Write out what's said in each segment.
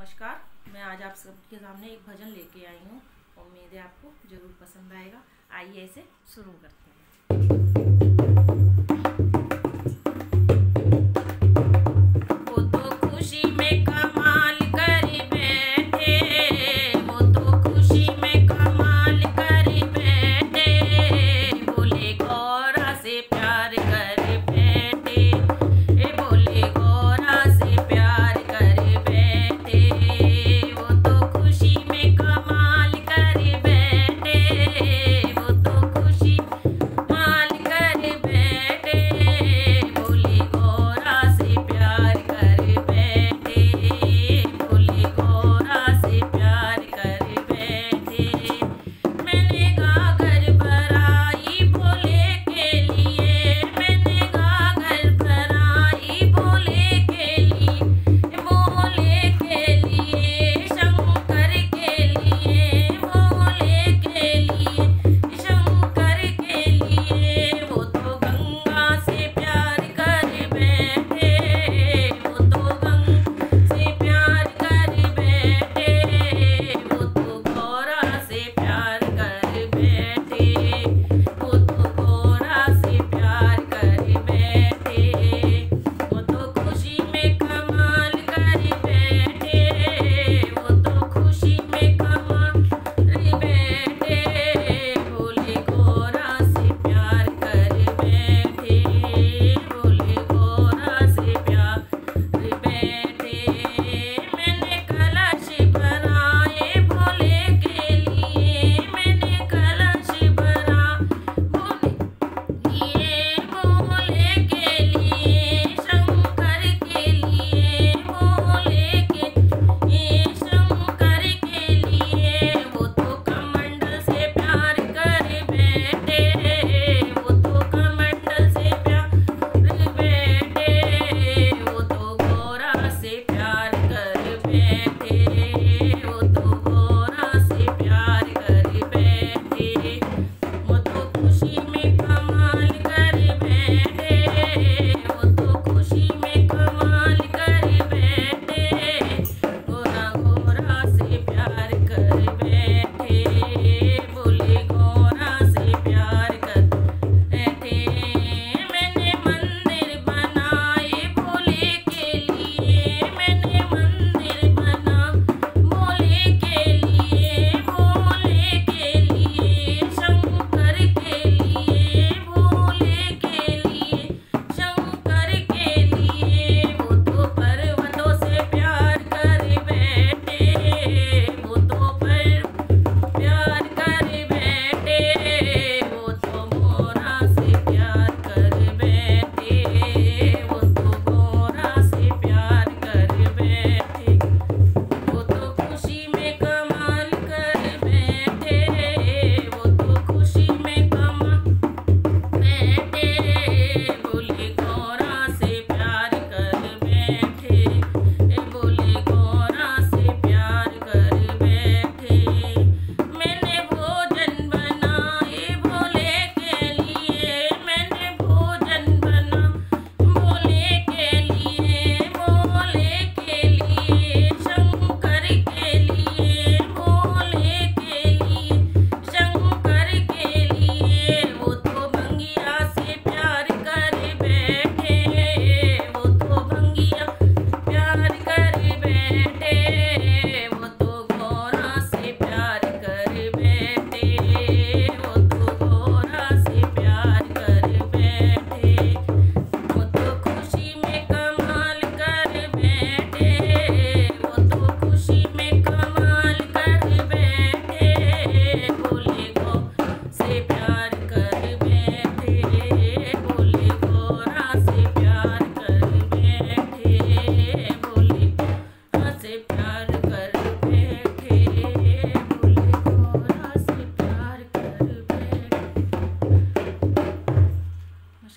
नमस्कार, मैं आज आप सबके सामने एक भजन लेके आई हूँ। उम्मीद है आपको ज़रूर पसंद आएगा। आइए इसे शुरू करते हैं।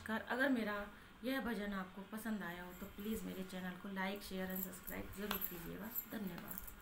नमस्कार। अगर मेरा यह भजन आपको पसंद आया हो तो प्लीज़ मेरे चैनल को लाइक, शेयर एंड सब्सक्राइब ज़रूर कीजिएगा। धन्यवाद।